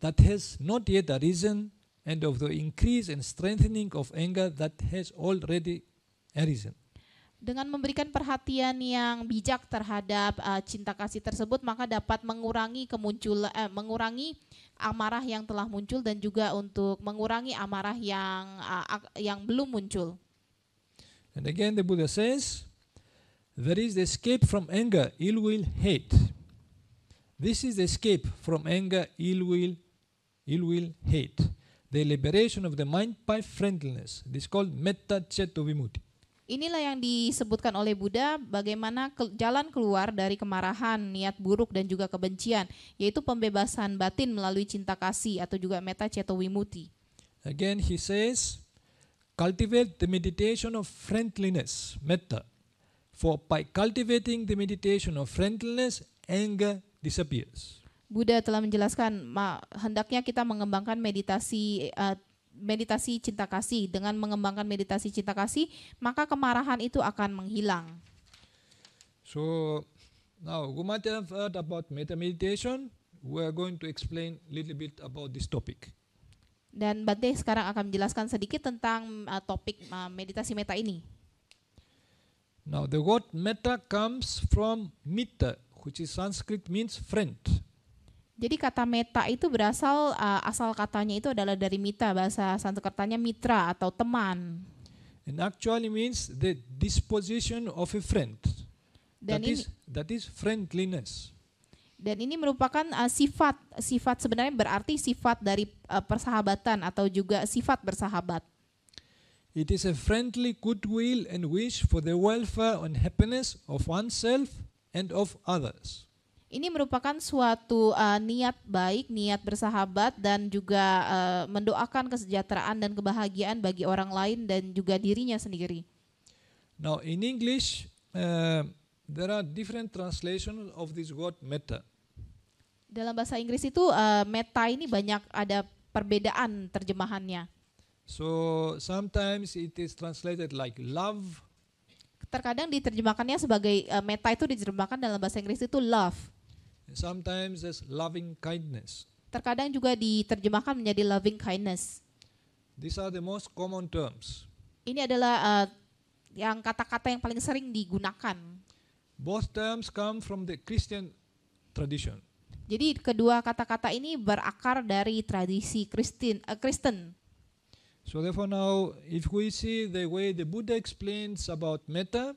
that has not yet arisen and of the increase and strengthening of anger that has already arisen. Dengan memberikan perhatian yang bijak terhadap eh, cinta kasih tersebut, maka dapat mengurangi kemunculan, eh, mengurangi amarah yang telah muncul dan juga untuk mengurangi amarah yang ak- yang belum muncul. And again, the Buddha says, there is the escape from anger, ill will, hate. This is the escape from anger, ill will, ill will, hate. The liberation of the mind by friendliness. This is called metta ceto vimutti. Inilah yang disebutkan oleh Buddha bagaimana ke- jalan keluar dari kemarahan, niat buruk dan juga kebencian, yaitu pembebasan batin melalui cinta kasih atau juga metta ceto wimuti. Again, he says, cultivate the meditation of friendliness, metta. For by cultivating the meditation of friendliness, anger disappears. Buddha telah menjelaskan ma- hendaknya kita mengembangkan meditasi eh, meditasi cinta kasih dengan mengembangkan meditasi cinta kasih maka kemarahan itu akan menghilang. So now you might have heard about metta meditation. We are going to explain a little bit about this topic. Dan Bante sekarang akan menjelaskan sedikit tentang eh, topik eh, meditasi meta ini. Now the word metta comes from mitta, which is Sanskrit means friend. Jadi kata meta itu berasal eh, asal katanya itu adalah dari mita bahasa Sanskertanya mitra atau teman. And actually means the disposition of a friend. Dan That ini is that is friendliness. dan ini merupakan eh, sifat sifat sebenarnya berarti sifat dari eh, persahabatan atau juga sifat bersahabat. It is a friendly goodwill and wish for the welfare and happiness of oneself and of others. Ini merupakan suatu uh, niat baik, niat bersahabat dan juga uh, mendoakan kesejahteraan dan kebahagiaan bagi orang lain dan juga dirinya sendiri. Now, in English, uh, there are different translations of this word metta. Dalam bahasa Inggris itu uh, meta ini banyak ada perbedaan terjemahannya. So sometimes it is translated like love, Terkadang diterjemahkannya sebagai uh, meta itu diterjemahkan dalam bahasa Inggris itu love. Sometimes as loving kindness. Terkadang juga diterjemahkan menjadi loving kindness. These are the most common terms. Ini adalah uh, yang kata-kata yang paling sering digunakan. Both terms come from the Christian tradition. Jadi kedua kata-kata ini berakar dari tradisi Kristen. Uh, Kristen. So therefore now, if we see the way the Buddha explains about metta,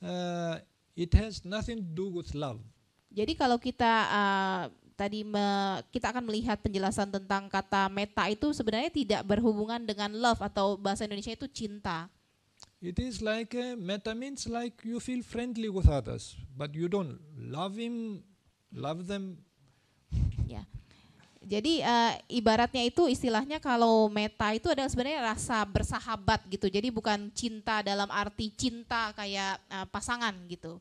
uh, it has nothing to do with love. Jadi kalau kita uh, tadi me- kita akan melihat penjelasan tentang kata meta itu sebenarnya tidak berhubungan dengan love atau bahasa Indonesia itu cinta. It is like uh, metta means like you feel friendly with others, but you don't love him, love them. Ya. Jadi uh, ibaratnya itu istilahnya kalau meta itu adalah sebenarnya rasa bersahabat gitu. Jadi bukan cinta dalam arti cinta kayak uh, pasangan gitu.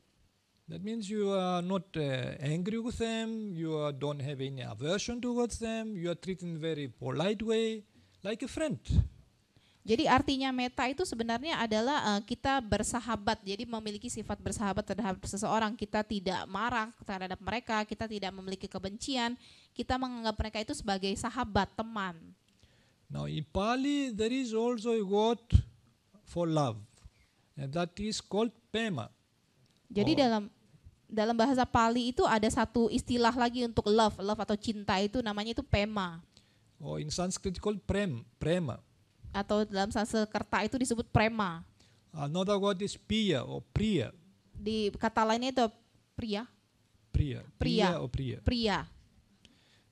That means you are not uh, angry with them, you are, don't have any aversion towards them, you are treated in very polite way, like a friend. Jadi artinya meta itu sebenarnya adalah uh, kita bersahabat. Jadi memiliki sifat bersahabat terhadap seseorang. Kita tidak marah terhadap mereka, kita tidak memiliki kebencian. Kita menganggap mereka itu sebagai sahabat, teman. Now in Pali there is also a word for love, and that is called pema. Jadi Oh. dalam dalam bahasa Pali itu ada satu istilah lagi untuk love, love atau cinta itu namanya itu pema Or in Sanskrit called prem, prema. atau dalam Sanskerta itu disebut prema. Another word is piya or priya. Di kata lainnya itu pria, Priya. Priya. or priya. pria.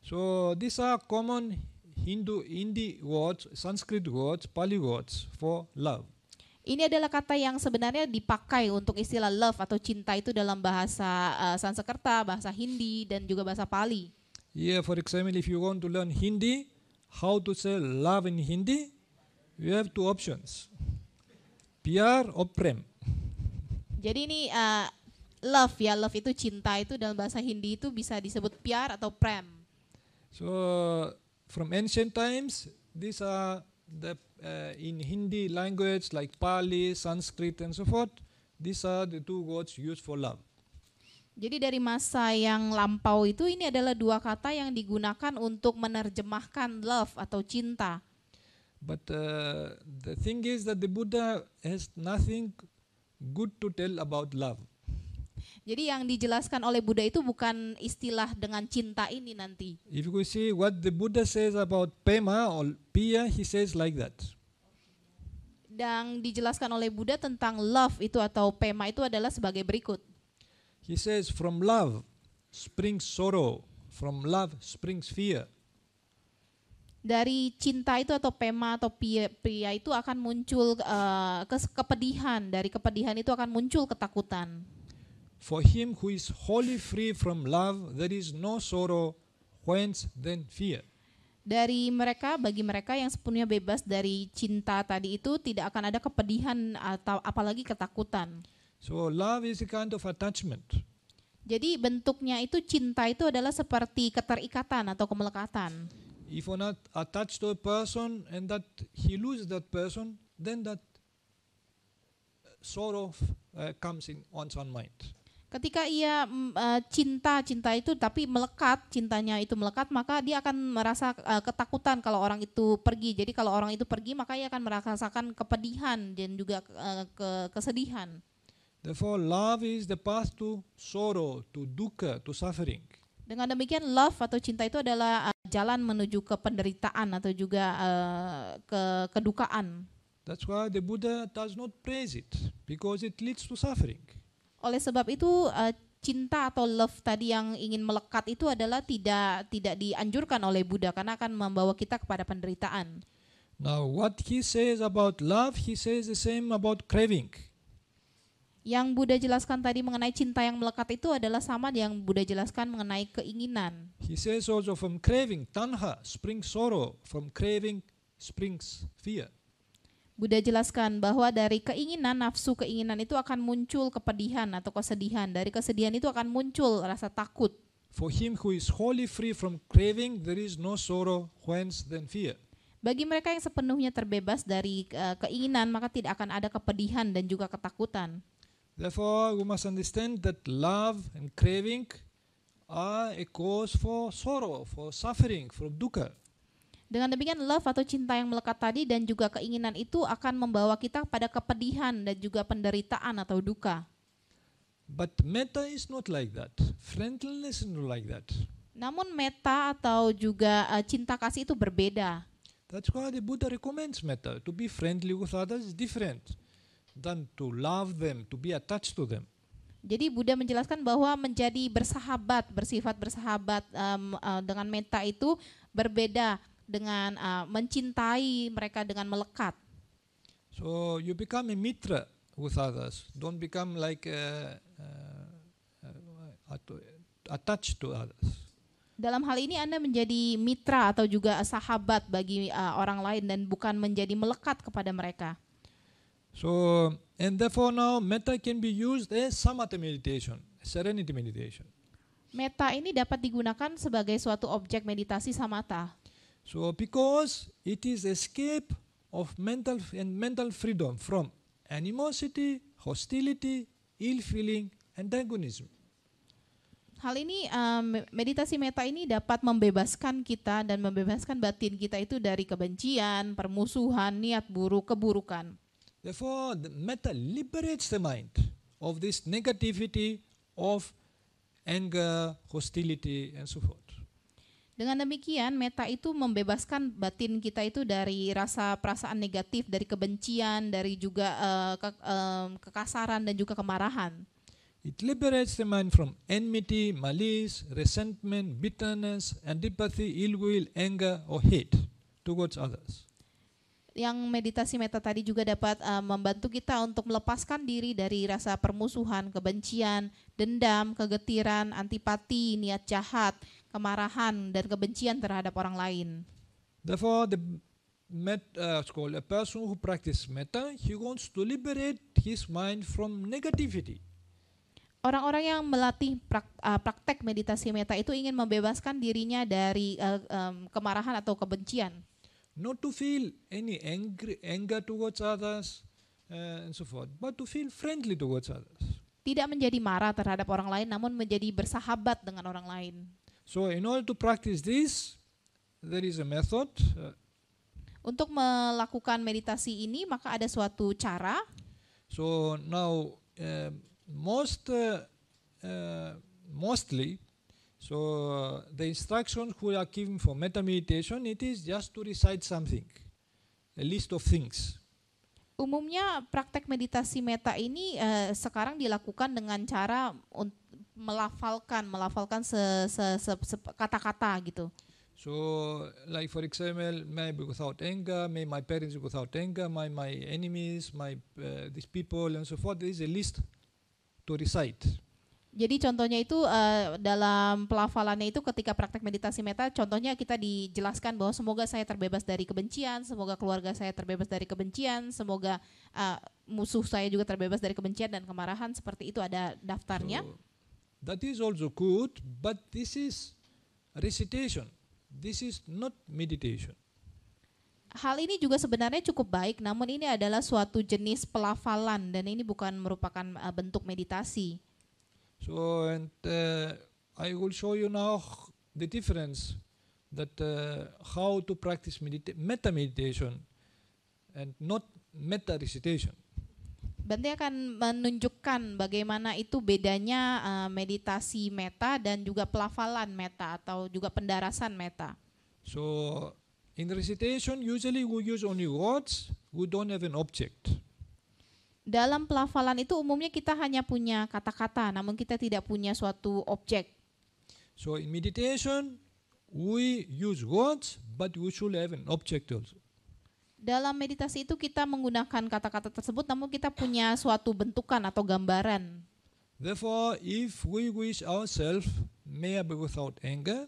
So these are common Hindu Hindi words, Sanskrit words, Pali words for love. Ini adalah kata yang sebenarnya dipakai untuk istilah love atau cinta itu dalam bahasa uh, Sanskerta, bahasa Hindi dan juga bahasa Pali. Here, for example, if you want to learn Hindi, how to say love in Hindi, you have two options: pyar or prem. Jadi ini uh, love ya, love itu cinta itu dalam bahasa Hindi itu bisa disebut pyar atau prem. So, from ancient times, these are the uh, in Hindi language like Pali, Sanskrit, and so forth. These are the two words used for love. Jadi dari masa yang lampau itu ini adalah dua kata yang digunakan untuk menerjemahkan love atau cinta. But uh, the thing is that the Buddha has nothing good to tell about love. Jadi yang dijelaskan oleh Buddha itu bukan istilah dengan cinta ini nanti. If we see what the Buddha says about Pema or Piya, he says like that. Dan dijelaskan oleh Buddha tentang love itu atau pema itu adalah sebagai berikut. He says, From love springs sorrow, from love springs fear. Dari cinta itu atau pema atau pia, pria itu akan muncul eh, kes- kepedihan. Dari kepedihan itu akan muncul ketakutan. For him who is wholly free from love, there is no sorrow, whence then fear. Dari mereka, bagi mereka yang sepenuhnya bebas dari cinta tadi itu tidak akan ada kepedihan atau apalagi ketakutan. So love is a kind of attachment. Jadi bentuknya itu cinta itu adalah seperti keterikatan atau kemelekatan. If one not attached to a person and that he loses that person, then that sorrow uh, comes in one's own mind. Ketika ia mm, eh, cinta cinta itu tapi melekat cintanya itu melekat maka dia akan merasa eh, ketakutan kalau orang itu pergi. Jadi kalau orang itu pergi maka ia akan merasakan kepedihan dan juga eh, ke- kesedihan. Therefore, love is the path to sorrow, to dukkha, to suffering. Dengan demikian love atau cinta itu adalah jalan menuju ke penderitaan atau juga eh, ke kedukaan. That's why the Buddha does not praise it, because it leads to suffering. Oleh sebab itu eh, cinta atau love tadi yang ingin melekat itu adalah tidak tidak dianjurkan oleh Buddha karena akan membawa kita kepada penderitaan. Now, what he says about love, he says the same about craving. Yang Buddha jelaskan tadi mengenai cinta yang melekat itu adalah sama yang Buddha jelaskan mengenai keinginan. He says also from craving, tanha, springs sorrow, from craving springs fear. Buddha jelaskan bahwa dari keinginan, nafsu keinginan itu akan muncul kepedihan atau kesedihan. Dari kesedihan itu akan muncul rasa takut. For him who is wholly free from craving, there is no sorrow, whence then fear. Bagi mereka yang sepenuhnya terbebas dari eh, keinginan, maka tidak akan ada kepedihan dan juga ketakutan. Therefore, we must understand that love and craving are a cause for sorrow, for suffering, for dukkha. Dengan demikian love atau cinta yang melekat tadi dan juga keinginan itu akan membawa kita pada kepedihan dan juga penderitaan atau duka. But metta is not like that. Friendliness is not like that. Namun meta atau juga eh, cinta kasih itu berbeda. That's why the Buddha recommends metta. To be friendly with others is different than to love them, to be attached to them. Jadi Buddha menjelaskan bahwa menjadi bersahabat, bersifat bersahabat em, eh, dengan meta itu berbeda dengan eh, mencintai mereka dengan melekat. So you become a mitra with others. Don't become like uh, uh, uh, at- attached to others. Dalam hal ini Anda menjadi mitra atau juga sahabat bagi eh, orang lain dan bukan menjadi melekat kepada mereka. So and therefore now metta can be used as samatha meditation, serenity meditation. Meta ini dapat digunakan sebagai suatu objek meditasi samatha. So because it is escape of mental and mental freedom from animosity, hostility, ill feeling, antagonism. Hal ini em, meditasi meta ini dapat membebaskan kita dan membebaskan batin kita itu dari kebencian, permusuhan, niat buruk, keburukan. Therefore, the metta liberates the mind of this negativity of anger, hostility, and so forth. Dengan demikian, meta itu membebaskan batin kita itu dari rasa perasaan negatif, dari kebencian, dari juga eh, ke- em, kekasaran dan juga kemarahan. It liberates the mind from enmity, malice, resentment, bitterness, antipathy, ill will, anger, or hate towards others. Yang meditasi meta tadi juga dapat eh, membantu kita untuk melepaskan diri dari rasa permusuhan, kebencian, dendam, kegetiran, antipati, niat jahat, kemarahan, dan kebencian terhadap orang lain. Therefore, the met, uh, called a person who practices metta, he wants to liberate his mind from negativity. Orang-orang yang melatih prak- uh, praktek meditasi meta itu ingin membebaskan dirinya dari uh, um, kemarahan atau kebencian, Not to feel any angry, anger towards others uh, and so forth, but to feel friendly towards others. tidak menjadi marah terhadap orang lain, namun menjadi bersahabat dengan orang lain. So, in order to practice this, there is a method. Uh, Untuk melakukan meditasi ini, maka ada suatu cara. so now, uh, most uh, uh, mostly, so uh, the instructions who are given for metta meditation, it is just to recite something, a list of things. Umumnya praktek meditasi meta ini eh, sekarang dilakukan dengan cara un- melafalkan, melafalkan se- se- se- se- kata-kata gitu. So, like for example, maybe without anger, may my parents without anger, my my enemies, my uh, these people, and so forth. There is a list to recite. Jadi contohnya itu eh, dalam pelafalannya itu ketika praktek meditasi meta, contohnya kita dijelaskan bahwa semoga saya terbebas dari kebencian, semoga keluarga saya terbebas dari kebencian, semoga eh, musuh saya juga terbebas dari kebencian dan kemarahan seperti itu ada daftarnya. So, that is also good, but this is recitation. This is not meditation. Hal ini juga sebenarnya cukup baik, namun ini adalah suatu jenis pelafalan dan ini bukan merupakan uh, bentuk meditasi. So, and uh, I will show you now the difference that uh, how to practice medita- metta meditation and not metta recitation. Bante akan menunjukkan bagaimana itu bedanya uh, meditasi meta dan juga pelafalan meta atau juga pendarasan meta. So, in recitation, usually we use only words, we don't have an object. Dalam pelafalan itu umumnya kita hanya punya kata-kata, namun kita tidak punya suatu objek. So, in meditation, we use words, but we should have an object also. Dalam meditasi itu kita menggunakan kata-kata tersebut, namun kita punya suatu bentukan atau gambaran. Therefore, if we wish ourselves may be without anger,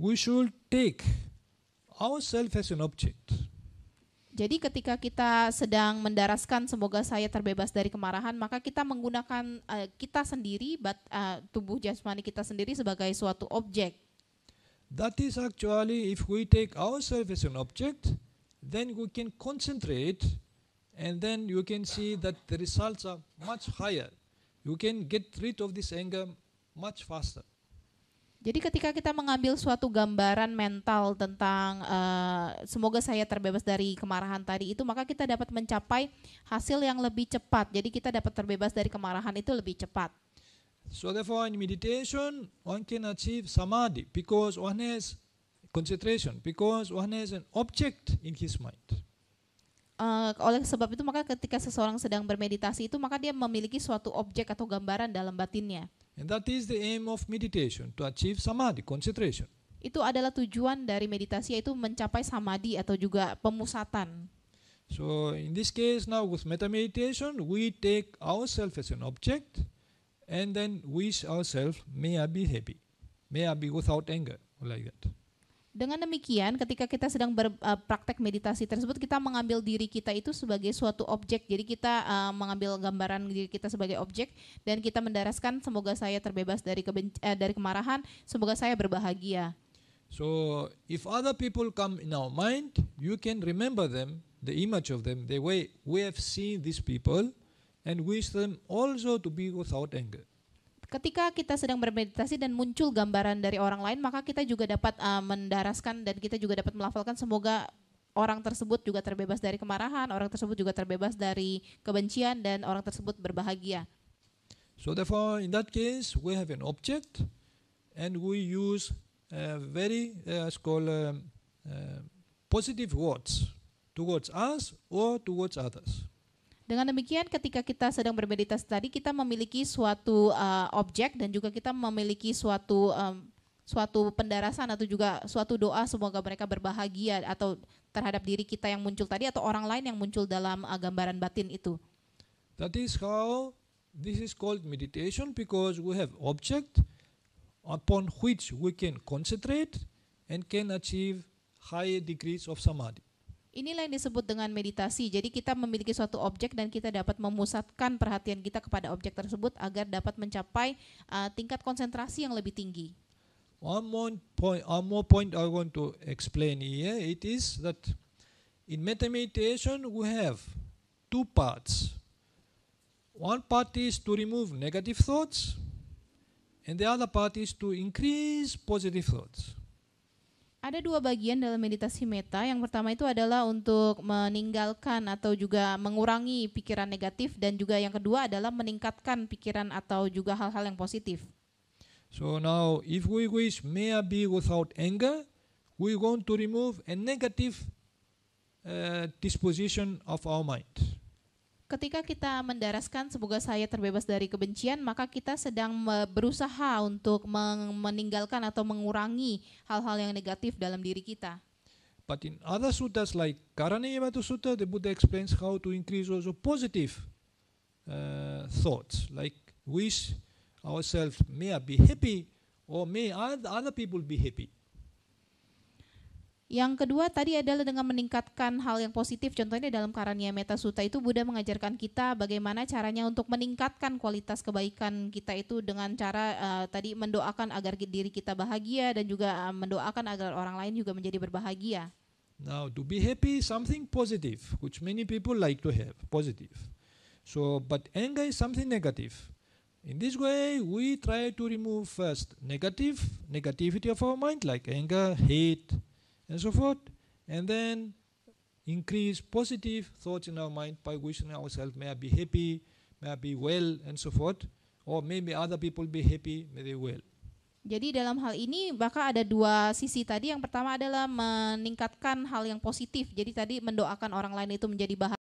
we should take ourselves as an object. Jadi ketika kita sedang mendaraskan semoga saya terbebas dari kemarahan, maka kita menggunakan uh, kita sendiri, bat, uh, tubuh jasmani kita sendiri sebagai suatu objek. That is actually, if we take ourselves as an object, then we can concentrate and then you can see that the results are much higher. You can get rid of this anger much faster. Jadi ketika kita mengambil suatu gambaran mental tentang uh, semoga saya terbebas dari kemarahan tadi itu, maka kita dapat mencapai hasil yang lebih cepat. Jadi kita dapat terbebas dari kemarahan itu lebih cepat. So therefore in meditation one can achieve samadhi because one has concentration, because one has an object in his mind. Uh, oleh sebab itu maka ketika seseorang sedang bermeditasi itu maka dia memiliki suatu objek atau gambaran dalam batinnya. And that is the aim of meditation, to achieve samadhi, concentration. Itu adalah tujuan dari meditasi yaitu mencapai samadhi atau juga pemusatan. So in this case now with metta meditation, we take ourselves as an object and then wish ourselves, may I be happy, may I be without anger, like that. Dengan demikian, ketika kita sedang berpraktek meditasi tersebut, kita mengambil diri kita itu sebagai suatu objek. Jadi kita uh, mengambil gambaran diri kita sebagai objek dan kita mendaraskan semoga saya terbebas dari uh, dari kemarahan, semoga saya berbahagia. So if other people come in our mind, you can remember them, the image of them, the way we have seen these people, and wish them also to be without anger. Ketika kita sedang bermeditasi dan muncul gambaran dari orang lain, maka kita juga dapat uh, mendaraskan dan kita juga dapat melafalkan semoga orang tersebut juga terbebas dari kemarahan, orang tersebut juga terbebas dari kebencian dan orang tersebut berbahagia. So therefore, in that case, we have an object, and we use uh, very uh, called um, uh, positive words towards us or towards others. Dengan demikian, ketika kita sedang bermeditasi tadi, kita memiliki suatu uh, objek dan juga kita memiliki suatu um, suatu pendarasan atau juga suatu doa semoga mereka berbahagia atau terhadap diri kita yang muncul tadi atau orang lain yang muncul dalam uh, gambaran batin itu. That is how this is called meditation because we have object upon which we can concentrate and can achieve higher degrees of samadhi. Inilah yang disebut dengan meditasi. Jadi kita memiliki suatu objek dan kita dapat memusatkan perhatian kita kepada objek tersebut agar dapat mencapai uh, tingkat konsentrasi yang lebih tinggi. One more point, one more point I want to explain here. It is that in metta meditation we have two parts. One part is to remove negative thoughts, and the other part is to increase positive thoughts. Ada dua bagian dalam meditasi meta. Yang pertama itu adalah untuk meninggalkan atau juga mengurangi pikiran negatif dan juga yang kedua adalah meningkatkan pikiran atau juga hal-hal yang positif. So now if we wish may I be without anger, we want to remove a negative uh, disposition of our mind. Ketika kita mendaraskan semoga saya terbebas dari kebencian, maka kita sedang berusaha untuk meninggalkan atau mengurangi hal-hal yang negatif dalam diri kita. But in other suttas like Karanayavata Sutta, the Buddha explains how to increase also positive uh, thoughts, like wish ourselves may I be happy or may oth- other people be happy. Yang kedua tadi adalah dengan meningkatkan hal yang positif. Contohnya dalam Karania Meta Sutta itu Buddha mengajarkan kita bagaimana caranya untuk meningkatkan kualitas kebaikan kita itu dengan cara uh, tadi mendoakan agar diri kita bahagia dan juga uh, mendoakan agar orang lain juga menjadi berbahagia. Now, to be happy, something positive, which many people like to have, positive. So, but anger is something negative. In this way, we try to remove first negative, negativity of our mind, like anger, hate, and so forth, and then increase positive thoughts in our mind by wishing ourselves may I be happy, may I be well, and so forth, or maybe other people be happy, may they well. Jadi dalam hal ini bahkan ada dua sisi tadi. Yang pertama adalah meningkatkan hal yang positif. Jadi tadi mendoakan orang lain itu menjadi bahagia